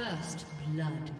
First blood.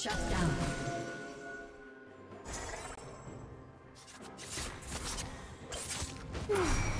Shut down.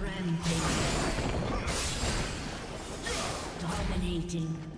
Rampage. Dominating.